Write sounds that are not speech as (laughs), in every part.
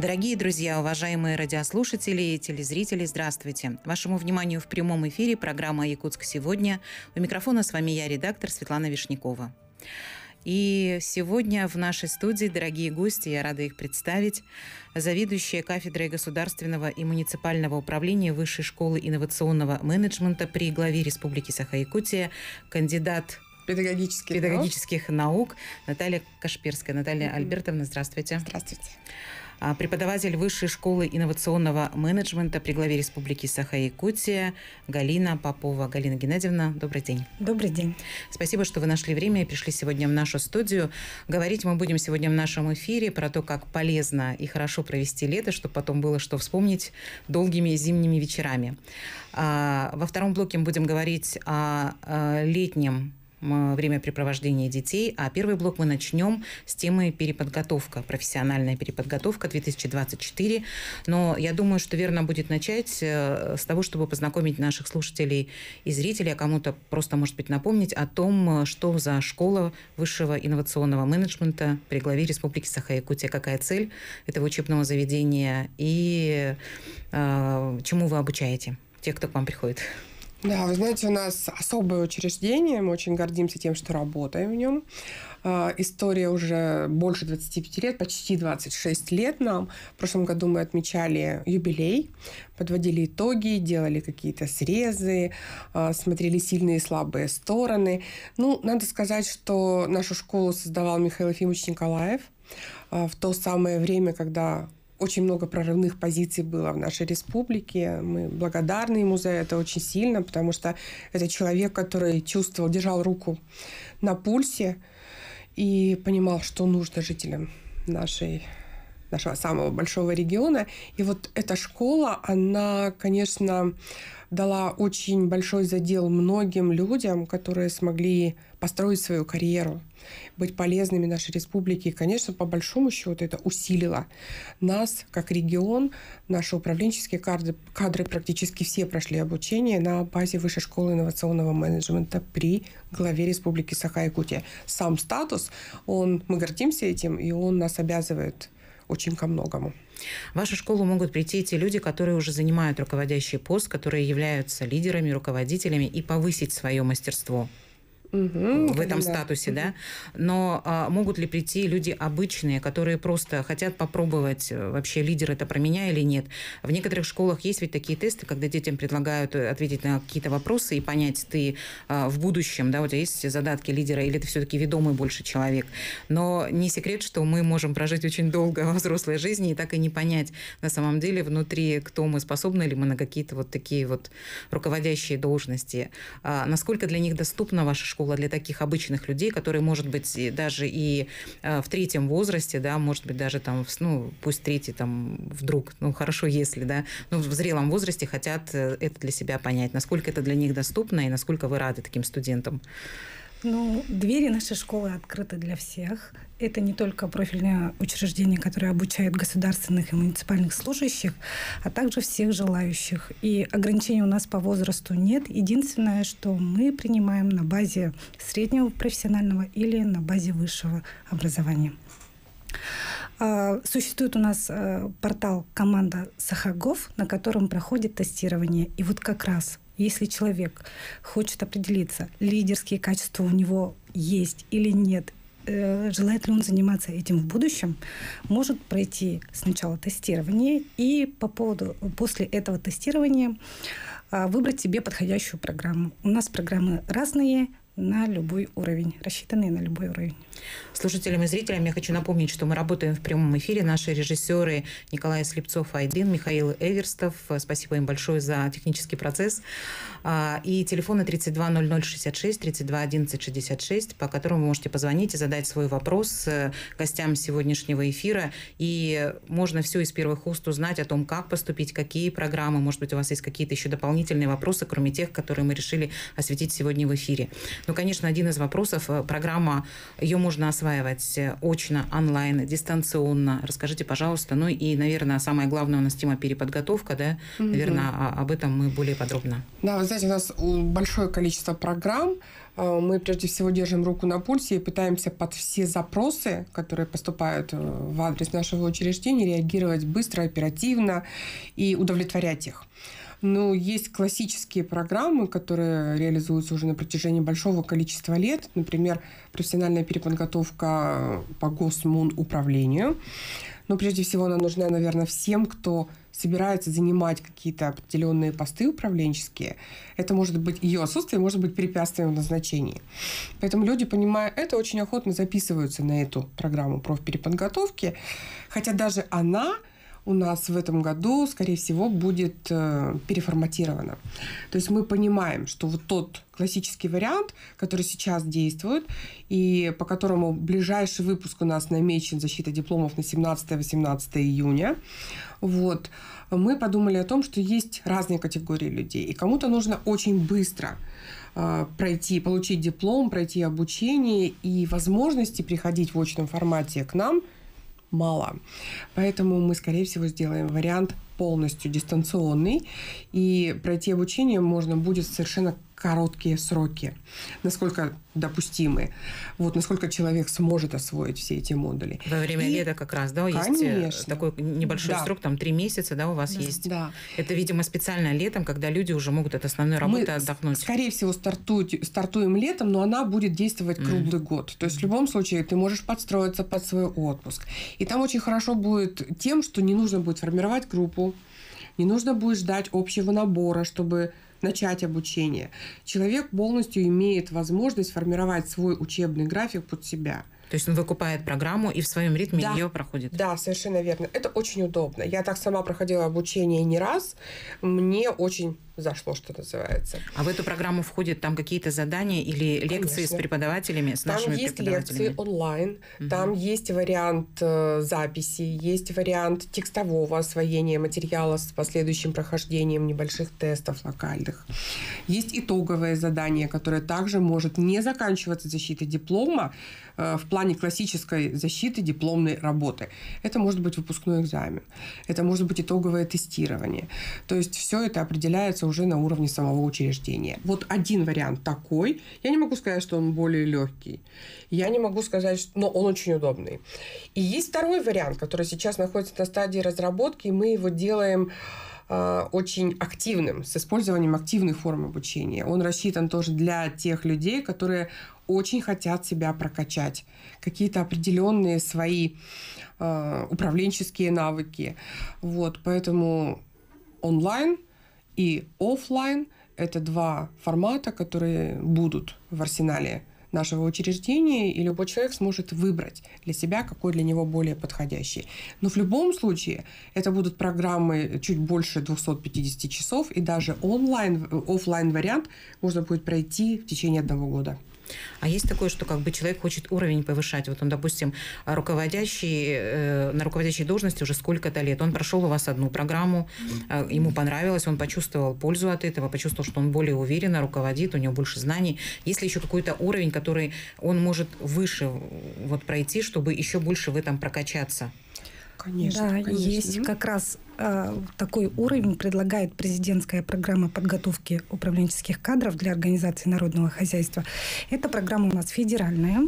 Дорогие друзья, уважаемые радиослушатели и телезрители, здравствуйте. Вашему вниманию в прямом эфире программа «Якутск сегодня». У микрофона с вами я, редактор Светлана Вишнякова. И сегодня в нашей студии, дорогие гости, я рада их представить, заведующая кафедрой государственного и муниципального управления Высшей школы инновационного менеджмента при главе Республики Саха-Якутия, кандидат педагогических, педагогических наук. наук Наталья Кашпирская. Наталья mm-hmm. Альбертовна, здравствуйте. Здравствуйте. А, преподаватель Высшей школы инновационного менеджмента при главе Республики Саха-Якутия Галина Попова. Галина Геннадьевна, добрый день. Добрый день. Спасибо, что вы нашли время и пришли сегодня в нашу студию. Говорить мы будем сегодня в нашем эфире про то, как полезно и хорошо провести лето, чтобы потом было что вспомнить долгими зимними вечерами. А, во втором блоке мы будем говорить о летнем времяпрепровождения детей. А первый блок мы начнем с темы переподготовка, профессиональная переподготовка 2024. Но я думаю, что верно будет начать э, с того, чтобы познакомить наших слушателей и зрителей, а кому-то просто, может быть, напомнить о том, что за школа высшего инновационного менеджмента при главе Республики Саха-Якутия, какая цель этого учебного заведения и э, чему вы обучаете тех, кто к вам приходит. Да, вы знаете, у нас особое учреждение, мы очень гордимся тем, что работаем в нем. А, история уже больше 25 лет, почти 26 лет нам. В прошлом году мы отмечали юбилей, подводили итоги, делали какие-то срезы, а, смотрели сильные и слабые стороны. Ну, надо сказать, что нашу школу создавал Михаил Ефимович Николаев а, в то самое время, когда очень много прорывных позиций было в нашей республике. Мы благодарны ему за это очень сильно, потому что это человек, который чувствовал, держал руку на пульсе и понимал, что нужно жителям нашей нашего самого большого региона. И вот эта школа, она, конечно, дала очень большой задел многим людям, которые смогли построить свою карьеру, быть полезными нашей республике. И, конечно, по большому счету это усилило нас как регион. Наши управленческие кадры, кадры практически все прошли обучение на базе Высшей школы инновационного менеджмента при главе Республики Саха-Якутия. Сам статус, он, мы гордимся этим, и он нас обязывает очень ко многому. В вашу школу могут прийти те люди, которые уже занимают руководящий пост, которые являются лидерами, руководителями и повысить свое мастерство угу, в этом да. статусе, да. Но а, могут ли прийти люди обычные, которые просто хотят попробовать э, вообще лидер это про меня или нет? В некоторых школах есть ведь такие тесты, когда детям предлагают э, ответить на какие-то вопросы и понять, ты а, в будущем, да, у тебя есть задатки лидера или ты все-таки ведомый больше человек. Но не секрет, что мы можем прожить очень долго во взрослой жизни и так и не понять на самом деле внутри, кто мы, способны ли мы на какие-то вот такие вот руководящие должности. А, насколько для них доступна ваша школа? Школа для таких обычных людей, которые, может быть, даже и э, в третьем возрасте, да, может быть, даже там, ну, пусть третий там вдруг, ну, хорошо, если, да, но в зрелом возрасте хотят э, это для себя понять, насколько это для них доступно и насколько вы рады таким студентам. Ну, двери нашей школы открыты для всех. Это не только профильное учреждение, которое обучает государственных и муниципальных служащих, а также всех желающих. И ограничений у нас по возрасту нет. Единственное, что мы принимаем на базе среднего профессионального или на базе высшего образования. А, существует у нас э, портал команда Сахагов, на котором проходит тестирование. И вот как раз если человек хочет определиться, лидерские качества у него есть или нет, э, желает ли он заниматься этим в будущем, может пройти сначала тестирование и по поводу, после этого тестирования а, выбрать себе подходящую программу. У нас программы разные, на любой уровень, рассчитанные на любой уровень. Слушателям и зрителям я хочу напомнить, что мы работаем в прямом эфире. Наши режиссеры Николай Слепцов, Айдин, Михаил Эверстов. Спасибо им большое за технический процесс. А, и телефоны 320066, 321166, по которому вы можете позвонить и задать свой вопрос э, гостям сегодняшнего эфира. И можно все из первых уст узнать о том, как поступить, какие программы. Может быть, у вас есть какие-то еще дополнительные вопросы, кроме тех, которые мы решили осветить сегодня в эфире. Ну, конечно, один из вопросов, э, программа, ее можно осваивать э, очно, онлайн, дистанционно. Расскажите, пожалуйста. Ну и, наверное, самое главное у нас тема переподготовка, да? Угу. Наверное, об этом мы более подробно. Да, вы знаете, у нас большое количество программ, Э, мы прежде всего держим руку на пульсе и пытаемся под все запросы, которые поступают э, в адрес нашего учреждения, реагировать быстро, оперативно и удовлетворять их. Но есть классические программы, которые реализуются уже на протяжении большого количества лет. Например, профессиональная переподготовка по госмун управлению. Но прежде всего она нужна, наверное, всем, кто собирается занимать какие-то определенные посты управленческие, это может быть ее отсутствие, может быть препятствием в назначении. Поэтому люди, понимая это, очень охотно записываются на эту программу профпереподготовки, хотя даже она у нас в этом году, скорее всего, будет э, переформатирована. То есть мы понимаем, что вот тот классический вариант, который сейчас действует, и по которому ближайший выпуск у нас намечен защита дипломов на 17-18 июня, вот, мы подумали о том, что есть разные категории людей, и кому-то нужно очень быстро э, пройти, получить диплом, пройти обучение и возможности приходить в очном формате к нам – мало. Поэтому мы, скорее всего, сделаем вариант полностью дистанционный, и пройти обучение можно будет совершенно короткие сроки, насколько допустимы, вот насколько человек сможет освоить все эти модули. Во время и... лета как раз, да, есть э, Конечно. такой небольшой да. срок, там три месяца, да, у вас да. есть. Да. Это, видимо, специально летом, когда люди уже могут от основной работы Мы, отдохнуть. Скорее всего, стартуют, стартуем летом, но она будет действовать mm. круглый год. То есть в любом случае ты можешь подстроиться под свой отпуск. И там очень хорошо будет тем, что не нужно будет формировать группу, не нужно будет ждать общего набора, чтобы начать обучение. Человек полностью имеет возможность формировать свой учебный график под себя. То есть он выкупает программу и в своем ритме да, ее проходит. Да, совершенно верно. Это очень удобно. Я так сама проходила обучение не раз. Мне очень зашло, что называется. А в эту программу входят там какие-то задания или лекции Конечно. с преподавателями, с там нашими есть лекции онлайн, угу. там есть вариант э, записи, есть вариант текстового освоения материала с последующим прохождением небольших тестов локальных. Есть итоговое задание, которое также может не заканчиваться защитой диплома э, в плане классической защиты дипломной работы. Это может быть выпускной экзамен, это может быть итоговое тестирование. То есть все это определяется уже на уровне самого учреждения. Вот один вариант такой. Я не могу сказать, что он более легкий. Я не могу сказать, что... но он очень удобный. И есть второй вариант, который сейчас находится на стадии разработки, и мы его делаем э, очень активным, с использованием активной формы обучения. Он рассчитан тоже для тех людей, которые очень хотят себя прокачать, какие-то определенные свои э, управленческие навыки. Вот, поэтому онлайн – и офлайн – это два формата, которые будут в арсенале нашего учреждения, и любой человек сможет выбрать для себя, какой для него более подходящий. Но в любом случае это будут программы чуть больше 250 часов, и даже онлайн, офлайн вариант можно будет пройти в течение одного года. А есть такое, что как бы человек хочет уровень повышать. Вот он, допустим, руководящий, э, на руководящей должности уже сколько-то лет. Он прошел у вас одну программу, э, ему понравилось, он почувствовал пользу от этого, почувствовал, что он более уверенно руководит, у него больше знаний. Есть ли еще какой-то уровень, который он может выше вот пройти, чтобы еще больше в этом прокачаться? Конечно, да, конечно. есть как раз э, такой уровень предлагает президентская программа подготовки управленческих кадров для организации народного хозяйства. Эта программа у нас федеральная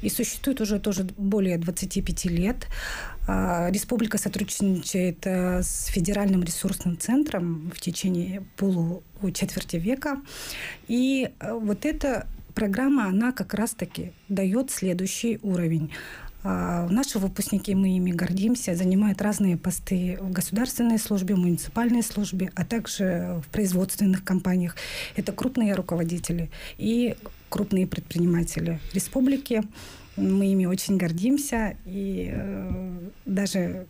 и существует уже тоже более 25 лет. Э, республика сотрудничает э, с федеральным ресурсным центром в течение полу четверти века. И э, вот эта программа, она как раз-таки дает следующий уровень а, наши выпускники, мы ими гордимся, занимают разные посты в государственной службе, в муниципальной службе, а также в производственных компаниях. Это крупные руководители и крупные предприниматели республики. Мы ими очень гордимся. И э, даже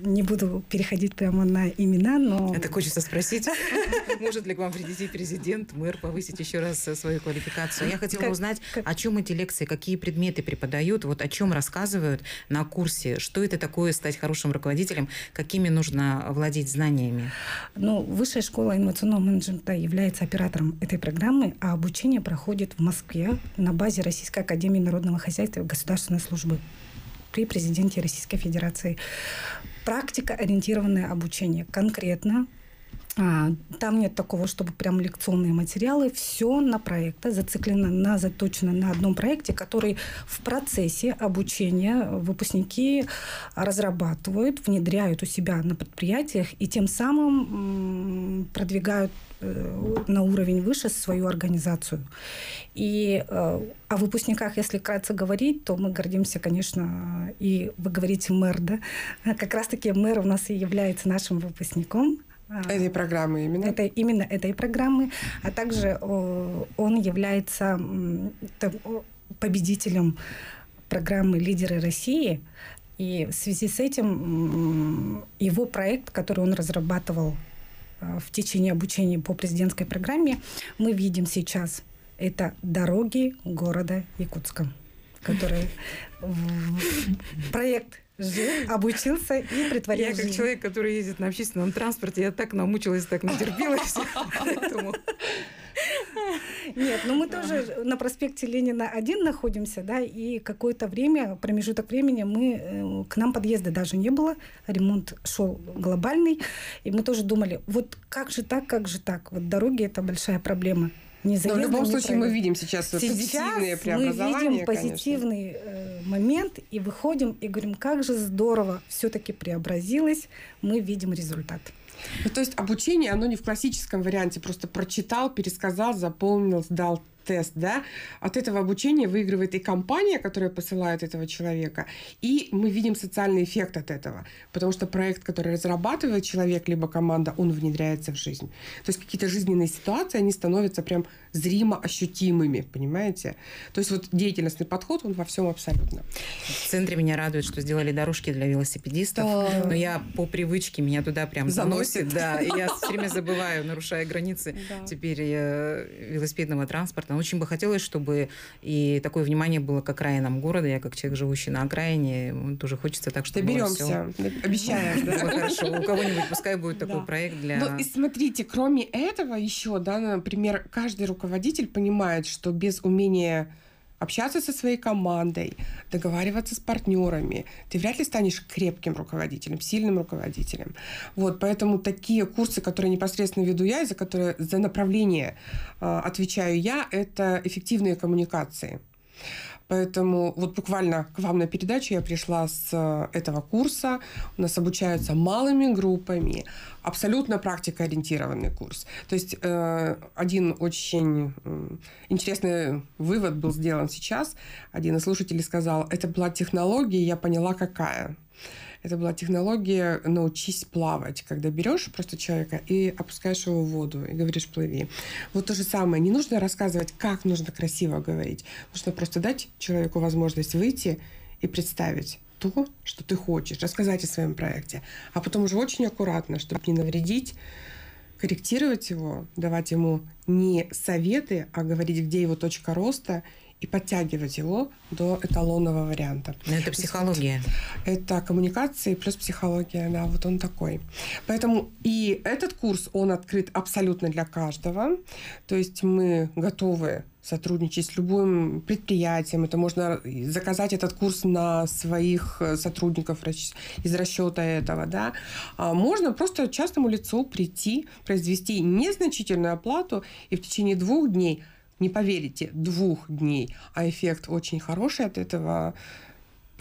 не буду переходить прямо на имена, но... Это хочется спросить, (laughs) может ли к вам прийти президент, мэр, повысить еще раз свою квалификацию. Я хотела как, узнать, как... о чем эти лекции, какие предметы преподают, вот о чем рассказывают на курсе, что это такое стать хорошим руководителем, какими нужно владеть знаниями. Ну, Высшая школа инновационного менеджмента является оператором этой программы, а обучение проходит в Москве на базе Российской академии народного хозяйства и государственной службы при президенте Российской Федерации. Практика ориентированное обучение. Конкретно а, там нет такого, чтобы прям лекционные материалы. Все на проекты зациклено, на, заточено на одном проекте, который в процессе обучения выпускники разрабатывают, внедряют у себя на предприятиях и тем самым продвигают на уровень выше свою организацию. И э, о выпускниках, если кратко говорить, то мы гордимся, конечно, и вы говорите мэр, да? (laughs) Как раз-таки мэр у нас и является нашим выпускником. А, этой программы именно? Это именно этой программы. А также он является победителем программы «Лидеры России». И в связи с этим его проект, который он разрабатывал в течение обучения по президентской программе, мы видим сейчас. Это дороги города Якутска, который проект жил, обучился и притворил Я как человек, который ездит на общественном транспорте, я так намучилась, так натерпелась. (laughs) (laughs) Нет, ну мы тоже на проспекте Ленина один находимся, да, и какое-то время, промежуток времени мы, э, к нам подъезда даже не было, ремонт шел глобальный, и мы тоже думали, вот как же так, как же так, вот дороги это большая проблема. Не Но в любом случае мы видим сейчас, сейчас позитивные преобразования. Мы видим позитивный э, момент и выходим и говорим, как же здорово все-таки преобразилось, мы видим результат. Ну, то есть обучение, оно не в классическом варианте, просто прочитал, пересказал, заполнил, сдал тест, да, от этого обучения выигрывает и компания, которая посылает этого человека, и мы видим социальный эффект от этого, потому что проект, который разрабатывает человек, либо команда, он внедряется в жизнь. То есть какие-то жизненные ситуации, они становятся прям зримо ощутимыми, понимаете? То есть вот деятельностный подход, он во всем абсолютно. В центре меня радует, что сделали дорожки для велосипедистов, да. но я по привычке меня туда прям заносит, заносит да, и я все время (laughs) забываю, нарушая границы да. теперь велосипедного транспорта, конечно. Очень бы хотелось, чтобы и такое внимание было к окраинам города. Я как человек, живущий на окраине, тоже хочется так, чтобы Доберемся, обещаю. Да. Хорошо, у кого-нибудь пускай будет такой проект для... Ну и смотрите, кроме этого еще, да, например, каждый руководитель понимает, что без умения общаться со своей командой, договариваться с партнерами, ты вряд ли станешь крепким руководителем, сильным руководителем. Вот, поэтому такие курсы, которые непосредственно веду я, и за, которые, за направление э, отвечаю я, это эффективные коммуникации. Поэтому вот буквально к вам на передачу я пришла с э, этого курса. У нас обучаются малыми группами. Абсолютно практикоориентированный курс. То есть э, один очень интересный вывод был сделан сейчас. Один из слушателей сказал, это была технология, я поняла, какая. Это была технология «научись плавать», когда берешь просто человека и опускаешь его в воду и говоришь «плыви». Вот то же самое. Не нужно рассказывать, как нужно красиво говорить. Нужно просто дать человеку возможность выйти и представить то, что ты хочешь, рассказать о своем проекте. А потом уже очень аккуратно, чтобы не навредить, корректировать его, давать ему не советы, а говорить, где его точка роста и подтягивать его до эталонного варианта. Но это психология. Это коммуникации плюс психология, да, вот он такой. Поэтому и этот курс, он открыт абсолютно для каждого. То есть мы готовы сотрудничать с любым предприятием. Это можно заказать этот курс на своих сотрудников из расчета этого. Да. А можно просто частному лицу прийти, произвести незначительную оплату и в течение двух дней не поверите, двух дней, а эффект очень хороший от этого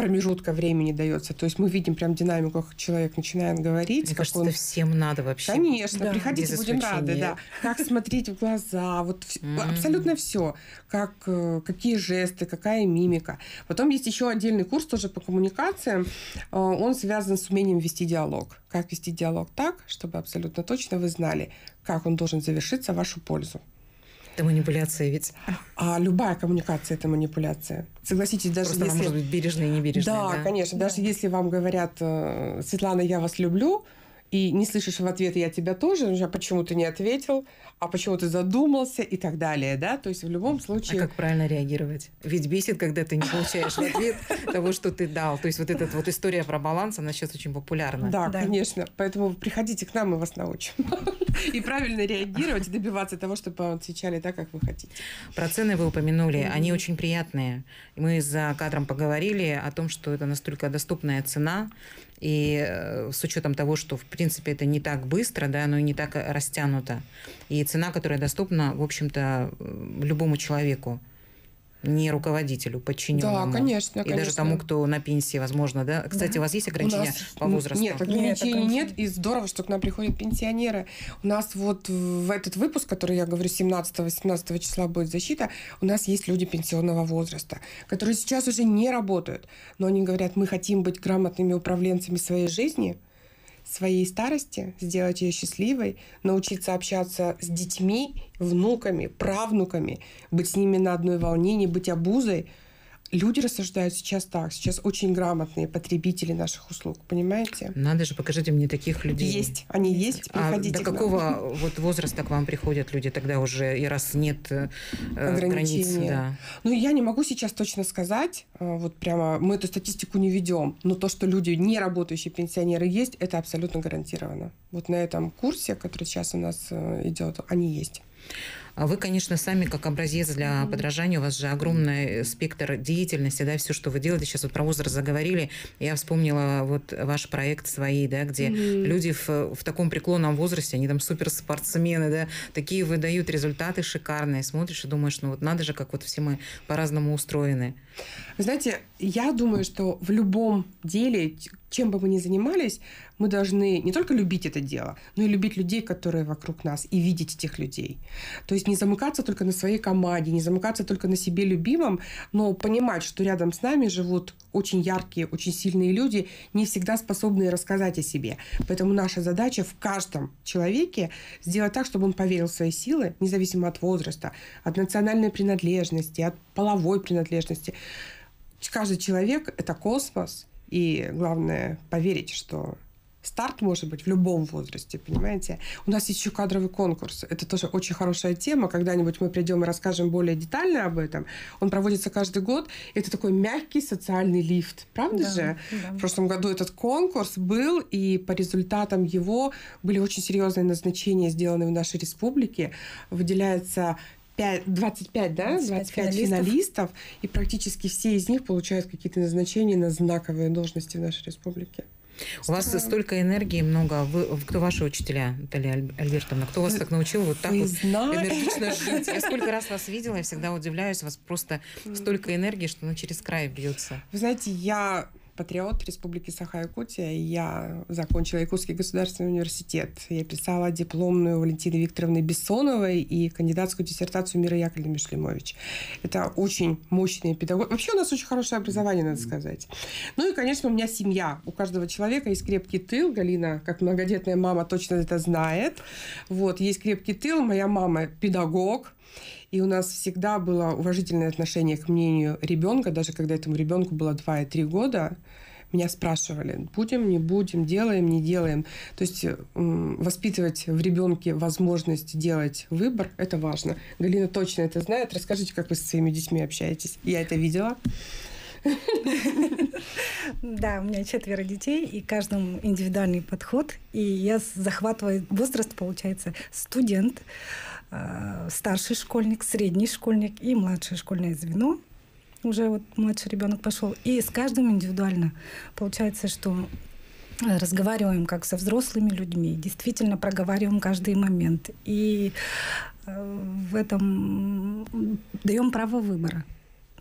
промежутка времени дается. То есть мы видим прям динамику, как человек начинает говорить. Мне кажется, он... это всем надо вообще. Конечно, да. приходите, будем рады. Да. Как смотреть в глаза, вот абсолютно все. Как, э, какие жесты, какая мимика. Потом есть еще отдельный курс тоже по коммуникациям. Э, он связан с умением вести диалог. Как вести диалог так, чтобы абсолютно точно вы знали, как он должен завершиться в вашу пользу. Это манипуляция ведь. А любая коммуникация – это манипуляция. Согласитесь, даже Просто если... может быть бережная и небережная. Да, да? конечно. Да. Даже если вам говорят, э, Светлана, я вас люблю, и не слышишь в ответ «я тебя тоже», а почему ты не ответил, а почему ты задумался и так далее, да? То есть в любом случае... А как правильно реагировать? Ведь бесит, когда ты не получаешь в ответ того, что ты дал. То есть вот эта вот история про баланс, она сейчас очень популярна. Да, да. конечно. Поэтому приходите к нам, мы вас научим. И правильно реагировать, и добиваться того, чтобы вам отвечали так, как вы хотите. Про цены вы упомянули. Они очень приятные. Мы за кадром поговорили о том, что это настолько доступная цена, и э, с учетом того, что, в принципе, это не так быстро, да, но и не так растянуто. И цена, которая доступна, в общем-то, любому человеку не руководителю, подчиненному. Да, конечно, И конечно. даже тому, кто на пенсии, возможно, да? Кстати, да. у вас есть ограничения нас, по возрасту? Нет, ограничений нет, нет, и здорово, что к нам приходят пенсионеры. У нас вот в этот выпуск, который я говорю, 17-18 числа будет защита, у нас есть люди пенсионного возраста, которые сейчас уже не работают, но они говорят, мы хотим быть грамотными управленцами своей жизни – своей старости, сделать ее счастливой, научиться общаться с детьми, внуками, правнуками, быть с ними на одной волне, не быть обузой – люди рассуждают сейчас так. Сейчас очень грамотные потребители наших услуг, понимаете? Надо же, покажите мне таких людей. Есть, они есть, приходите а до какого вот возраста к вам приходят люди тогда уже, и раз нет э, границ? Да. Ну, я не могу сейчас точно сказать, э, вот прямо мы эту статистику не ведем, но то, что люди, не работающие пенсионеры есть, это абсолютно гарантированно. Вот на этом курсе, который сейчас у нас э, идет, они есть. А вы, конечно, сами как образец для подражания, у вас же огромный спектр деятельности, да, все, что вы делаете. Сейчас вот про возраст заговорили. Я вспомнила вот ваш проект свои, да, где mm-hmm. люди в, в таком преклонном возрасте, они там суперспортсмены, да, такие выдают результаты шикарные. Смотришь и думаешь, ну вот надо же, как вот все мы по-разному устроены. Знаете, я думаю, что в любом деле, чем бы мы ни занимались, мы должны не только любить это дело, но и любить людей, которые вокруг нас, и видеть этих людей. То есть не замыкаться только на своей команде, не замыкаться только на себе любимом, но понимать, что рядом с нами живут очень яркие, очень сильные люди, не всегда способные рассказать о себе. Поэтому наша задача в каждом человеке сделать так, чтобы он поверил в свои силы, независимо от возраста, от национальной принадлежности, от половой принадлежности. Каждый человек — это космос, и главное поверить, что Старт может быть в любом возрасте, понимаете? У нас есть еще кадровый конкурс. Это тоже очень хорошая тема. Когда-нибудь мы придем и расскажем более детально об этом. Он проводится каждый год. Это такой мягкий социальный лифт. Правда да, же? Да. В прошлом году этот конкурс был, и по результатам его были очень серьезные назначения, сделаны в нашей республике. Выделяется 5, 25, да? 25, 25 финалистов. финалистов, и практически все из них получают какие-то назначения на знаковые должности в нашей республике. У вас столько энергии много. Вы, кто ваши учителя, Наталья Альбертовна? Кто вас так научил вот так вот энергично (laughs) жить? Я сколько раз вас видела, я всегда удивляюсь. У вас просто столько энергии, что она через край бьется. Вы знаете, я патриот Республики Саха-Якутия. Я закончила Якутский государственный университет. Я писала дипломную Валентины Викторовны Бессоновой и кандидатскую диссертацию Мира Яковлевны Мишлемович. Это очень мощные педагоги. Вообще у нас очень хорошее образование, надо сказать. Ну и, конечно, у меня семья. У каждого человека есть крепкий тыл. Галина, как многодетная мама, точно это знает. Вот, есть крепкий тыл. Моя мама педагог. И у нас всегда было уважительное отношение к мнению ребенка, даже когда этому ребенку было 2 и 3 года. Меня спрашивали, будем, не будем, делаем, не делаем. То есть воспитывать в ребенке возможность делать выбор – это важно. Галина точно это знает. Расскажите, как вы со своими детьми общаетесь. Я это видела. Да, у меня четверо детей, и каждому индивидуальный подход. И я захватываю возраст, получается, студент, старший школьник, средний школьник и младшее школьное звено. Уже вот младший ребенок пошел. И с каждым индивидуально. Получается, что разговариваем как со взрослыми людьми, действительно проговариваем каждый момент. И э, в этом даем право выбора.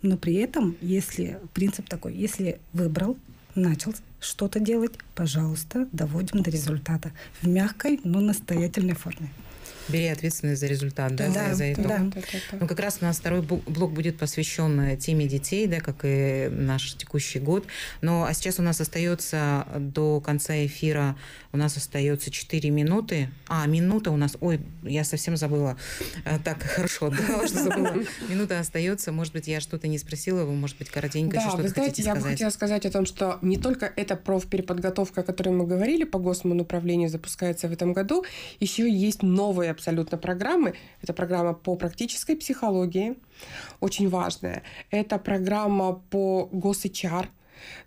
Но при этом, если принцип такой, если выбрал, начал что-то делать, пожалуйста, доводим до результата в мягкой, но настоятельной форме. Бери ответственность за результат, да, да за это. Да. Ну, как раз у нас второй блок будет посвящен э, теме детей, да, как и наш текущий год. Но а сейчас у нас остается до конца эфира, у нас остается 4 минуты. А, минута у нас, ой, я совсем забыла. Э, так, (laughs) хорошо, да, что (laughs) забыла. Минута остается, может быть, я что-то не спросила, вы, может быть, коротенько да, еще что-то хотите я сказать. бы хотела сказать о том, что не только эта профпереподготовка, о которой мы говорили, по госмонуправлению запускается в этом году, еще есть новые абсолютно программы. Это программа по практической психологии, очень важная. Это программа по гос-HR,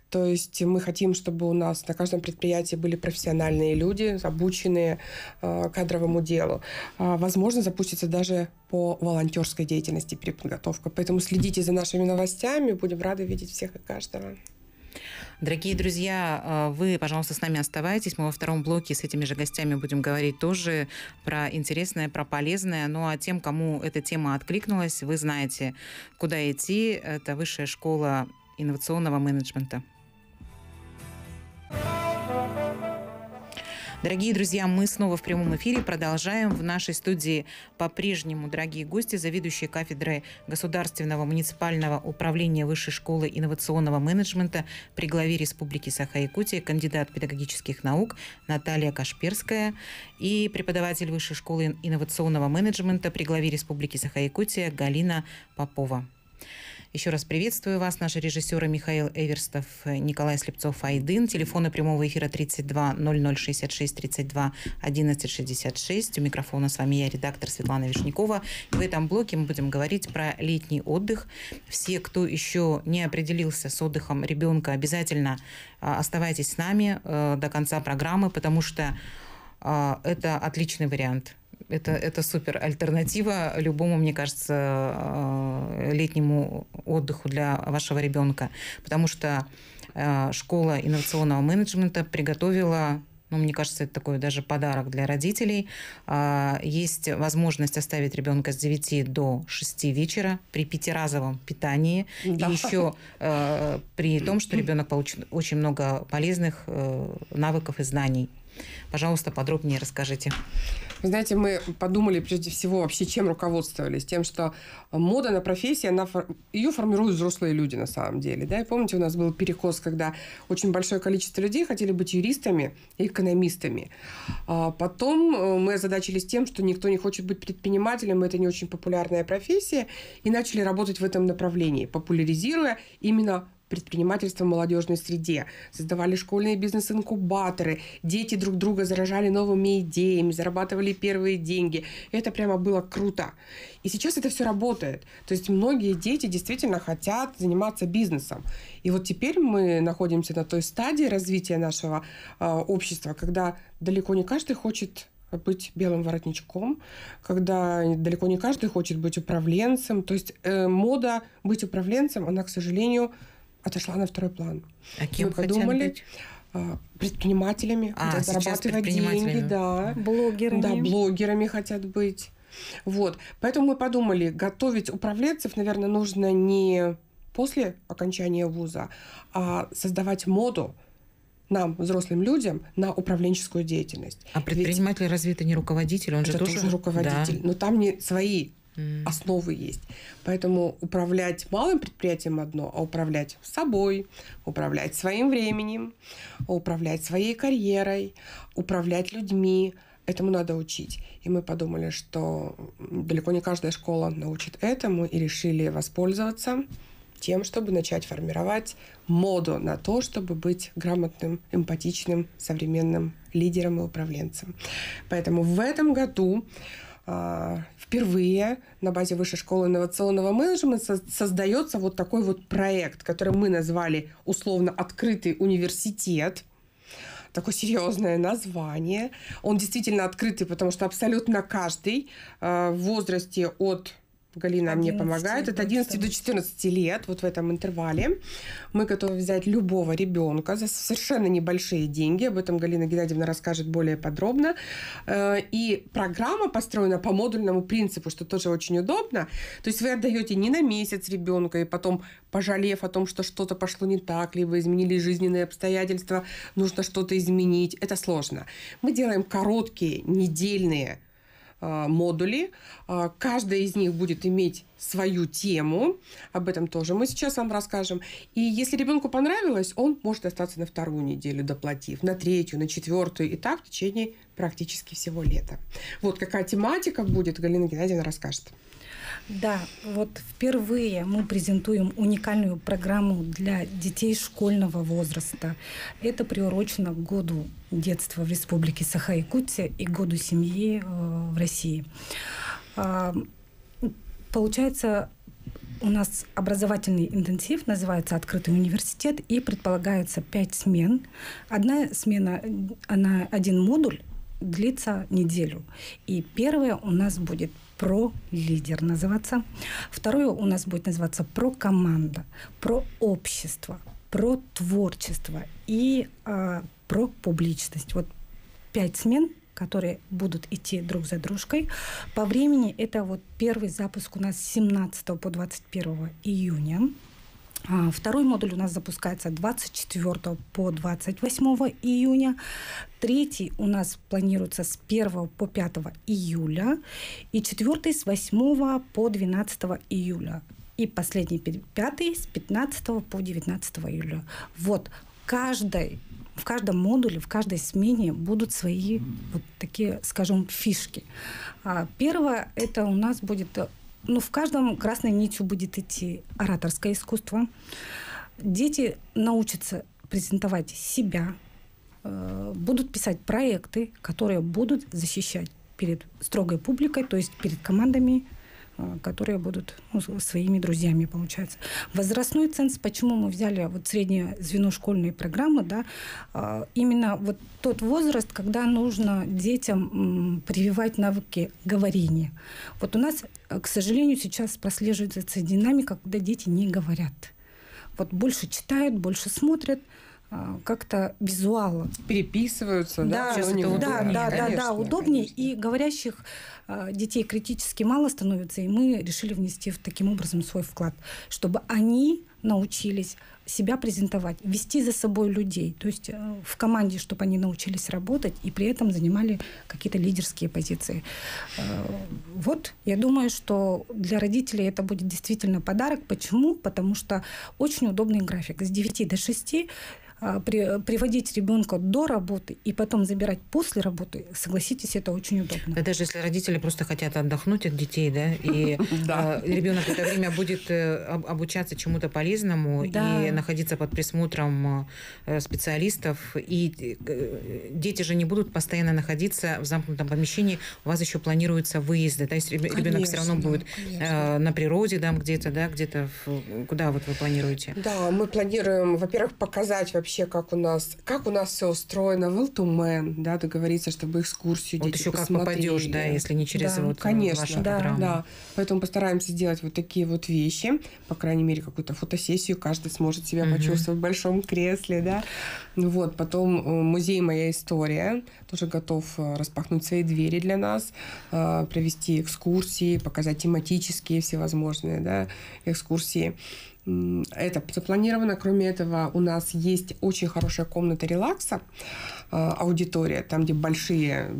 то есть мы хотим, чтобы у нас на каждом предприятии были профессиональные люди, обученные э, кадровому делу. Э, возможно, запустится даже по волонтерской деятельности переподготовка. Поэтому следите за нашими новостями. Будем рады видеть всех и каждого. Дорогие друзья, э, вы, пожалуйста, с нами оставайтесь. Мы во втором блоке с этими же гостями будем говорить тоже про интересное, про полезное. Ну а тем, кому эта тема откликнулась, вы знаете, куда идти. Это Высшая школа инновационного менеджмента. Дорогие друзья, мы снова в прямом эфире продолжаем. В нашей студии по-прежнему, дорогие гости, заведующие кафедрой Государственного муниципального управления Высшей школы инновационного менеджмента при главе Республики Саха-Якутия, кандидат педагогических наук Наталья Кашперская и преподаватель Высшей школы инновационного менеджмента при главе Республики Саха-Якутия Галина Попова. Еще раз приветствую вас, наши режиссеры Михаил Эверстов, Николай Слепцов, Айдын. Телефоны прямого эфира 32 0066 32 11 66. У микрофона с вами я, редактор Светлана Вишнякова. В этом блоке мы будем говорить про летний отдых. Все, кто еще не определился с отдыхом ребенка, обязательно а, оставайтесь с нами э, до конца программы, потому что это отличный вариант это, это супер альтернатива любому, мне кажется, э, летнему отдыху для вашего ребенка. Потому что э, школа инновационного менеджмента приготовила ну, мне кажется, это такой даже подарок для родителей. А, есть возможность оставить ребенка с 9 до 6 вечера при пятиразовом питании. Да. И еще э, при том, что ребенок получит очень много полезных навыков и знаний. Пожалуйста, подробнее расскажите. Вы знаете, мы подумали прежде всего вообще, чем руководствовались. Тем, что мода на профессии, она, ее формируют взрослые люди на самом деле. Да? И помните, у нас был перекос, когда очень большое количество людей хотели быть юристами и экономистами. А потом э, мы озадачились тем, что никто не хочет быть предпринимателем, это не очень популярная профессия, и начали работать в этом направлении, популяризируя именно предпринимательства в молодежной среде, создавали школьные бизнес-инкубаторы, дети друг друга заражали новыми идеями, зарабатывали первые деньги. Это прямо было круто. И сейчас это все работает. То есть многие дети действительно хотят заниматься бизнесом. И вот теперь мы находимся на той стадии развития нашего э, общества, когда далеко не каждый хочет быть белым воротничком, когда далеко не каждый хочет быть управленцем. То есть э, мода быть управленцем, она, к сожалению, отошла на второй план. А кем Мы подумали, быть? А, предпринимателями, а, хотят зарабатывать деньги, да. Блогерами. Да, блогерами хотят быть. Вот. Поэтому мы подумали, готовить управленцев, наверное, нужно не после окончания вуза, а создавать моду нам, взрослым людям, на управленческую деятельность. А предприниматель Ведь разве это не руководитель? Он это же тоже, тоже руководитель. Да. Но там не свои mm. основы есть. Поэтому управлять малым предприятием одно, а управлять собой, управлять своим временем, управлять своей карьерой, управлять людьми, этому надо учить. И мы подумали, что далеко не каждая школа научит этому и решили воспользоваться тем, чтобы начать формировать моду на то, чтобы быть грамотным, эмпатичным, современным лидером и управленцем. Поэтому в этом году а, впервые на базе Высшей школы инновационного менеджмента создается вот такой вот проект, который мы назвали условно «Открытый университет», такое серьезное название. Он действительно открытый, потому что абсолютно каждый э, в возрасте от Галина мне помогает. От 11 до 14 лет, вот в этом интервале. Мы готовы взять любого ребенка за совершенно небольшие деньги. Об этом Галина Геннадьевна расскажет более подробно. Э, и программа построена по модульному принципу, что тоже очень удобно. То есть вы отдаете не на месяц ребенка, и потом, пожалев о том, что что-то пошло не так, либо изменились жизненные обстоятельства, нужно что-то изменить. Это сложно. Мы делаем короткие, недельные модули. А, каждая из них будет иметь свою тему. Об этом тоже мы сейчас вам расскажем. И если ребенку понравилось, он может остаться на вторую неделю, доплатив, на третью, на четвертую, и так в течение практически всего лета. Вот какая тематика будет, Галина Геннадьевна расскажет. Да, вот впервые мы презентуем уникальную программу для детей школьного возраста. Это приурочено к году детства в Республике Саха-Якутия и году семьи э, в России. А, получается, у нас образовательный интенсив, называется «Открытый университет», и предполагается пять смен. Одна смена, она один модуль, длится неделю. И первая у нас будет про лидер называться. Второе у нас будет называться про команда, про общество, про творчество и э, про публичность. Вот пять смен, которые будут идти друг за дружкой. По времени это вот первый запуск у нас с 17 по 21 июня. А, второй модуль у нас запускается 24 по 28 июня. Третий у нас планируется с 1 по 5 июля. И четвертый с 8 по 12 июля. И последний пятый с 15 по 19 июля. Вот каждой в каждом модуле, в каждой смене будут свои вот такие, скажем, фишки. А первое это у нас будет ну, в каждом красной нитью будет идти ораторское искусство. Дети научатся презентовать себя, э, будут писать проекты, которые будут защищать перед строгой публикой, то есть перед командами которые будут ну, своими друзьями, получается. Возрастной ценз, почему мы взяли вот среднее звено школьной программы, да, э, именно вот тот возраст, когда нужно детям прививать навыки говорения. Вот у нас, э, к сожалению, сейчас прослеживается динамика, когда дети не говорят. Вот больше читают, больше смотрят, как-то визуалы. Переписываются, да? Да, да, да, да, да, да, удобнее. Конечно. И говорящих Э, детей критически мало становится, и мы решили внести таким образом свой вклад, чтобы они научились себя презентовать, вести за собой людей, то есть э, в команде, чтобы они научились работать и при этом занимали какие-то лидерские позиции. Э, вот, я думаю, что для родителей это будет действительно подарок. Почему? Потому что очень удобный график. С 9 до 6 а, при, приводить ребенка до работы и потом забирать после работы, согласитесь, это очень удобно. Да, даже если родители просто хотят отдохнуть от детей, да, и (laughs) а, ребенок в это время будет э, обучаться чему-то полезному и находиться под присмотром э, специалистов, и э, дети же не будут постоянно находиться в замкнутом помещении, у вас еще планируются выезды, то есть ребенок все равно будет на природе, да, где-то, да, где-то, куда вот вы планируете? Да, мы планируем, во-первых, показать вообще, как у нас, как у нас все устроено, will to man, да, договориться, чтобы экскурсию вот дети еще посмотрели. как попадешь, да, если не через да, вот конечно, вашу да, программу. да. Поэтому постараемся сделать вот такие вот вещи, по крайней мере, какую-то фотосессию, каждый сможет себя угу. почувствовать в большом кресле, да. Вот, потом э, музей «Моя история» тоже готов э, распахнуть свои двери для нас, э, провести экскурсии, показать тематические всевозможные, да, экскурсии. Это запланировано. Кроме этого, у нас есть очень хорошая комната релакса, а, аудитория, там, где большие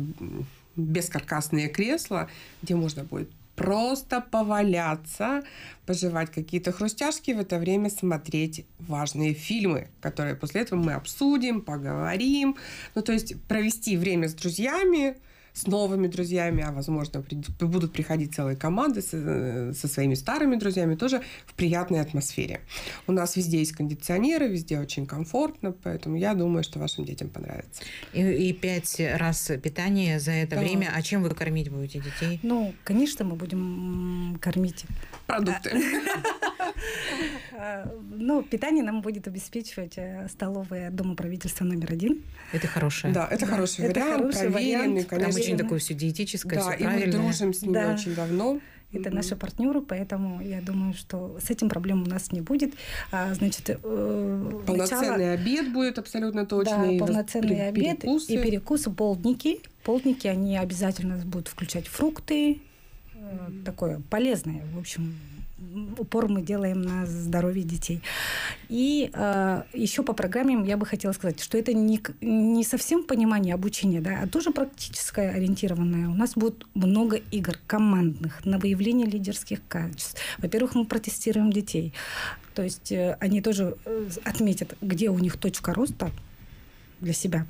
бескаркасные кресла, где можно будет просто поваляться, пожевать какие-то хрустяшки, в это время смотреть важные фильмы, которые после этого мы обсудим, поговорим. Ну, то есть провести время с друзьями, с новыми друзьями, а возможно будут приходить целые команды со, со своими старыми друзьями тоже в приятной атмосфере. У нас везде есть кондиционеры, везде очень комфортно, поэтому я думаю, что вашим детям понравится. И, и пять раз питание за это да. время. А чем вы кормить будете детей? Ну, конечно, мы будем кормить продукты. Ну, питание нам будет обеспечивать э, столовая Дома правительства номер один. Это хорошее. Да, это хороший вариант, проверенный, конечно. Там очень такое все диетическое, да, все правильное. Да, и мы дружим с ними очень давно. Это mm-hmm. наши партнеры, поэтому я думаю, что с этим проблем у нас не будет. А, значит, э, полноценный начало... обед будет абсолютно точно. Да, полноценный обед перекусы. и перекусы, полдники. Полдники, они обязательно будут включать фрукты, э, такое полезное, в общем, упор мы делаем на здоровье детей. И э, еще по программе я бы хотела сказать, что это не, не совсем понимание обучения, да, а тоже практическое ориентированное. У нас будет много игр командных на выявление лидерских качеств. Во-первых, мы протестируем детей. То есть э, они тоже э, отметят, где у них точка роста для себя.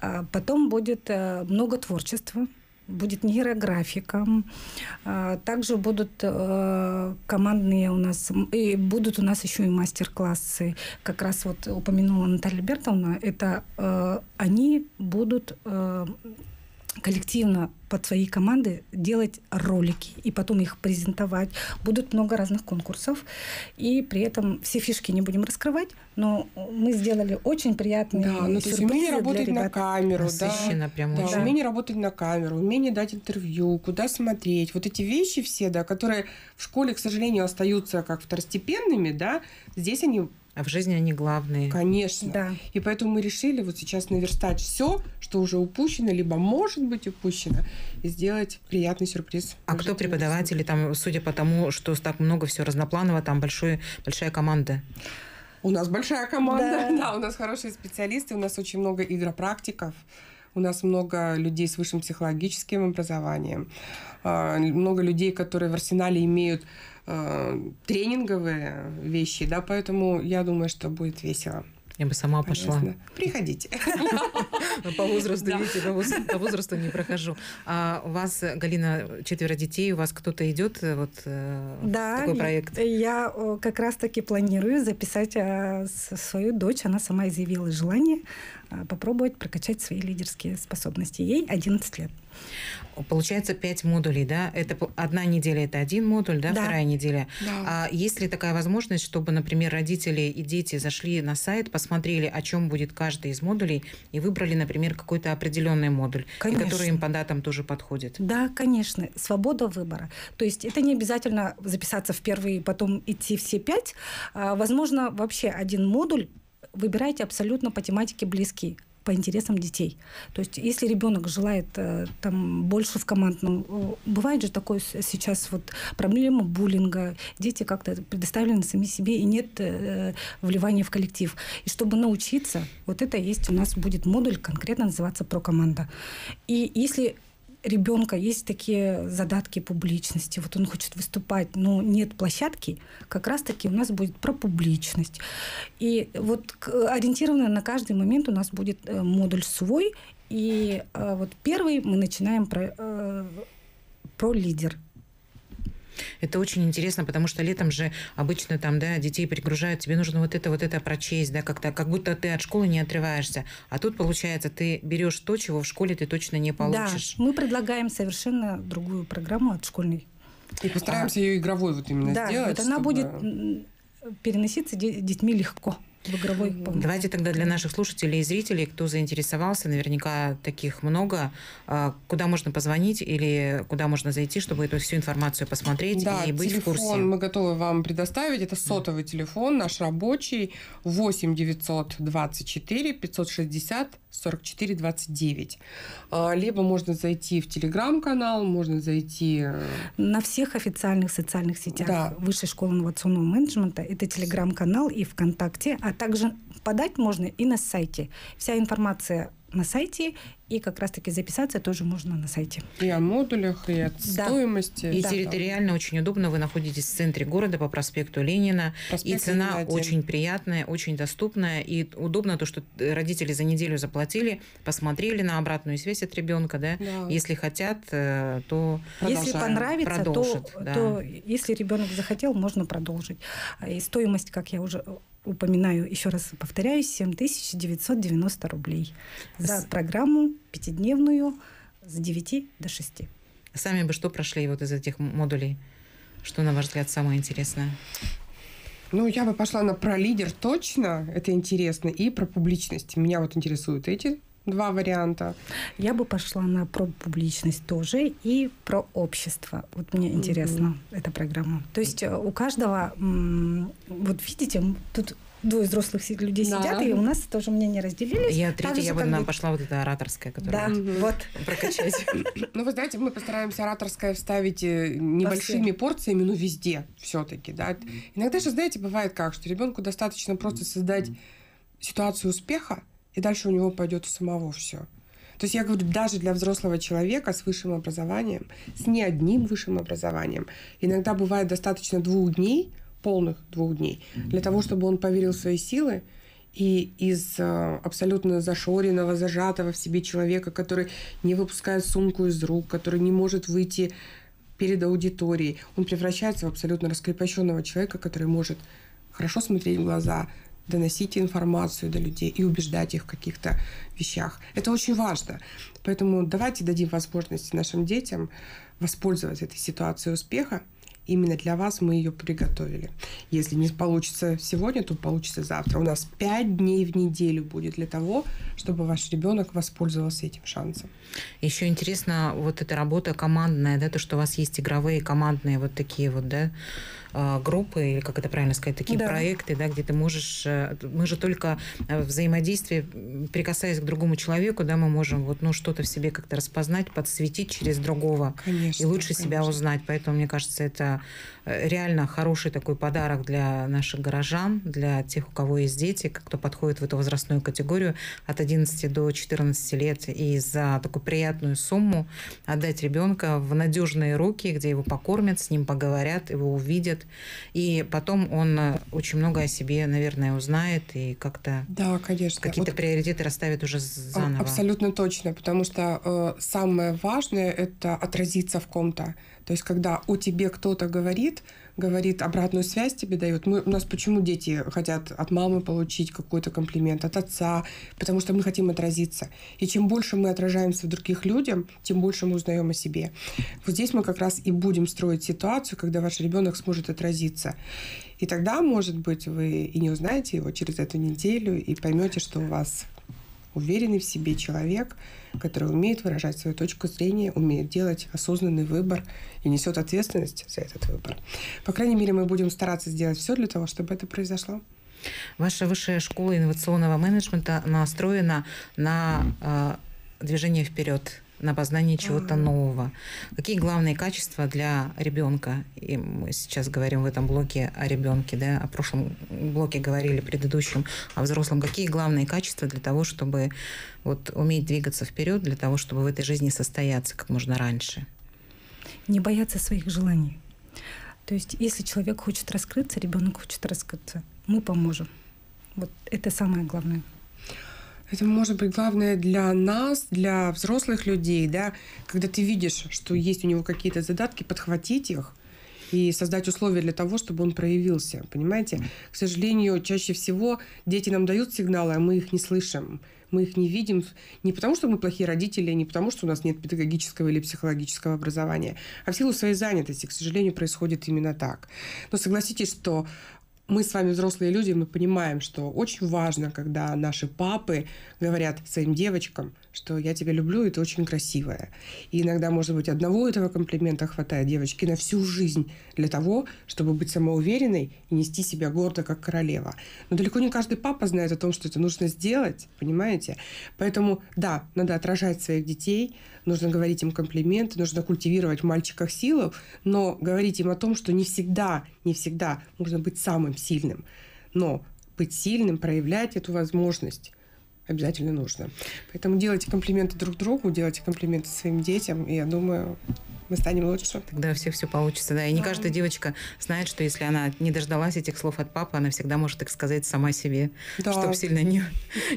А потом будет э, много творчества, будет нейрографика. Также будут э, командные у нас, и будут у нас еще и мастер-классы. Как раз вот упомянула Наталья Бертовна, это э, они будут э, коллективно под свои команды делать ролики и потом их презентовать. Будут много разных конкурсов. И при этом все фишки не будем раскрывать, но мы сделали очень приятные да, ну, то есть умение работать на камеру, да, прям да, умение работать на камеру, умение дать интервью, куда смотреть. Вот эти вещи все, да, которые в школе, к сожалению, остаются как второстепенными, да, здесь они а в жизни они главные. Конечно. Да. И поэтому мы решили вот сейчас наверстать все, что уже упущено, либо может быть упущено, и сделать приятный сюрприз. А кто преподаватели там, судя по тому, что так много все разнопланово, там большой, большая команда? У нас большая команда, да. да, у нас хорошие специалисты, у нас очень много игропрактиков. У нас много людей с высшим психологическим образованием, а, много людей, которые в арсенале имеют э, тренинговые вещи, да, поэтому я думаю, что будет весело. Я бы сама Полезно. пошла. Приходите. (laughs) По возрасту, видите, по возрасту не прохожу. А у вас, Галина, четверо детей, у вас кто-то идет э, вот э, в такой проект? я как раз-таки планирую записать а, свою дочь. Она сама изъявила желание попробовать прокачать свои лидерские способности. Ей 11 лет. Получается пять модулей, да? Это одна неделя это один модуль, да, да. вторая неделя. Да. А есть ли такая возможность, чтобы, например, родители и дети зашли на сайт, посмотрели, о чем будет каждый из модулей, и выбрали, например, какой-то определенный модуль, конечно. который им по датам тоже подходит? Да, конечно. Свобода выбора. То есть это не обязательно записаться в первый, потом идти все пять. А, возможно, вообще один модуль выбирайте абсолютно по тематике близкий по интересам детей. То есть, если ребенок желает э, там больше в командном, э, бывает же такое сейчас вот проблема буллинга, дети как-то предоставлены сами себе и нет э, вливания в коллектив. И чтобы научиться, вот это есть у нас будет модуль конкретно называться про команда. И если ребенка есть такие задатки публичности, вот он хочет выступать, но нет площадки, как раз-таки у нас будет про публичность. И вот ориентированно на каждый момент у нас будет э, модуль свой, и э, вот первый мы начинаем про, э, про лидер. Это очень интересно, потому что летом же обычно там, да, детей перегружают, тебе нужно вот это, вот это прочесть, да, как-то, как будто ты от школы не отрываешься. А тут, получается, ты берешь то, чего в школе ты точно не получишь. Да, мы предлагаем совершенно другую программу от школьной. И постараемся а, ее игровой вот именно да, сделать. Да, вот она будет переноситься детьми легко в игровой Давайте тогда для наших слушателей и зрителей, кто заинтересовался, наверняка таких много, а, куда можно позвонить или куда можно зайти, чтобы эту всю информацию посмотреть да, и быть телефон в курсе. мы готовы вам предоставить. Это сотовый телефон, наш рабочий, 8 924 560 44 29. Либо можно зайти в телеграм-канал, можно зайти... Э, На всех официальных социальных сетях да. Высшей школы инновационного менеджмента. Это телеграм-канал и ВКонтакте. А также подать можно и на сайте. Вся информация на сайте, и как раз-таки записаться тоже можно на сайте. И о модулях, и о да. стоимости. И да. территориально очень удобно. Вы находитесь в центре города по проспекту Ленина. Проспект и цена Ленина очень приятная, очень доступная. И удобно то, что родители за неделю заплатили, посмотрели на обратную связь от ребенка. Да? Да. Если хотят, э, то Если понравится, то, да. то если ребенок захотел, можно продолжить. И стоимость, как я уже упоминаю, еще раз повторяю, 7990 рублей за программу пятидневную с 9 до 6. Сами бы что прошли вот из этих модулей? Что, на ваш взгляд, самое интересное? Ну, я бы пошла на про лидер точно, это интересно, и про публичность. Меня вот интересуют эти Два варианта. Я бы пошла на про публичность тоже и про общество. Вот мне интересна mm-hmm. эта программа. То есть э, у каждого, вот видите, тут двое взрослых людей да. сидят, и у нас тоже мнения разделились. Я третья, я бы как... пошла вот эта ораторская, которая да, вот. прокачать. (laughs) Ну, вы знаете, мы постараемся ораторское вставить э, небольшими порциями, но везде все-таки, да. Иногда же, знаете, бывает как, что ребенку достаточно просто создать ситуацию успеха, и дальше у него пойдет у самого все. То есть я говорю, даже для взрослого человека с высшим образованием, с не одним высшим образованием, иногда бывает достаточно двух дней, полных двух дней, для того, чтобы он поверил в свои силы, и из э, абсолютно зашоренного, зажатого в себе человека, который не выпускает сумку из рук, который не может выйти перед аудиторией, он превращается в абсолютно раскрепощенного человека, который может хорошо смотреть в глаза, доносить информацию до людей и убеждать их в каких-то вещах. Это очень важно. Поэтому давайте дадим возможность нашим детям воспользоваться этой ситуацией успеха Именно для вас мы ее приготовили. Если не получится сегодня, то получится завтра. У нас пять дней в неделю будет для того, чтобы ваш ребенок воспользовался этим шансом. Еще интересно, вот эта работа командная, да, то, что у вас есть игровые командные вот такие вот, да, а, группы, или как это правильно сказать, такие да. проекты, да, где ты можешь... Э, мы же только э, взаимодействие, прикасаясь к другому человеку, да, мы можем вот, ну, что-то в себе как-то распознать, подсветить через другого. Конечно, и лучше конечно. себя узнать. Поэтому, мне кажется, это э, реально хороший такой подарок для наших горожан, для тех, у кого есть дети, кто подходит в эту возрастную категорию от 11 до 14 лет, и за такую приятную сумму отдать ребенка в надежные руки, где его покормят, с ним поговорят, его увидят, и потом он э, очень много о себе, наверное, узнает и как-то да, конечно. какие-то вот приоритеты расставит уже заново. Абсолютно точно, потому что э, самое важное это отразиться в ком-то. То есть, когда у тебя кто-то говорит, говорит, обратную связь тебе дает. Мы, у нас почему дети хотят от мамы получить какой-то комплимент, от отца? Потому что мы хотим отразиться. И чем больше мы отражаемся в других людях, тем больше мы узнаем о себе. Вот здесь мы как раз и будем строить ситуацию, когда ваш ребенок сможет отразиться. И тогда, может быть, вы и не узнаете его через эту неделю и поймете, что у вас уверенный в себе человек, который умеет выражать свою точку зрения, умеет делать осознанный выбор и несет ответственность за этот выбор. По крайней мере, мы будем стараться сделать все для того, чтобы это произошло. Ваша высшая школа инновационного менеджмента настроена на э, движение вперед, на познание чего-то нового. Какие главные качества для ребенка? И мы сейчас говорим в этом блоке о ребенке, да, о прошлом блоке говорили предыдущем о взрослом. Какие главные качества для того, чтобы вот уметь двигаться вперед, для того, чтобы в этой жизни состояться как можно раньше? Не бояться своих желаний. То есть, если человек хочет раскрыться, ребенок хочет раскрыться, мы поможем. Вот это самое главное. Это может быть главное для нас, для взрослых людей, да, когда ты видишь, что есть у него какие-то задатки, подхватить их и создать условия для того, чтобы он проявился. Понимаете? К сожалению, чаще всего дети нам дают сигналы, а мы их не слышим. Мы их не видим не потому, что мы плохие родители, не потому, что у нас нет педагогического или психологического образования, а в силу своей занятости, к сожалению, происходит именно так. Но согласитесь, что мы с вами взрослые люди, мы понимаем, что очень важно, когда наши папы говорят своим девочкам, что я тебя люблю, и ты очень красивая. И иногда, может быть, одного этого комплимента хватает девочки на всю жизнь для того, чтобы быть самоуверенной и нести себя гордо, как королева. Но далеко не каждый папа знает о том, что это нужно сделать, понимаете? Поэтому, да, надо отражать своих детей, нужно говорить им комплименты, нужно культивировать в мальчиках силу, но говорить им о том, что не всегда, не всегда нужно быть самым сильным. Но быть сильным, проявлять эту возможность обязательно нужно. Поэтому делайте комплименты друг другу, делайте комплименты своим детям, и я думаю, мы станем лучше. Тогда у всех все получится, да. И не да. каждая девочка знает, что если она не дождалась этих слов от папы, она всегда может их сказать сама себе, да. чтобы сильно не,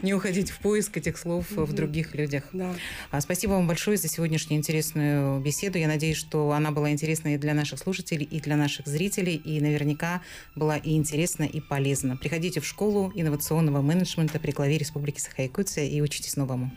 не уходить в поиск этих слов mm-hmm. в других людях. Да. А, спасибо вам большое за сегодняшнюю интересную беседу. Я надеюсь, что она была интересна и для наших слушателей, и для наших зрителей, и наверняка была и интересна, и полезна. Приходите в школу инновационного менеджмента при главе Республики Саха-Якутия и учитесь новому.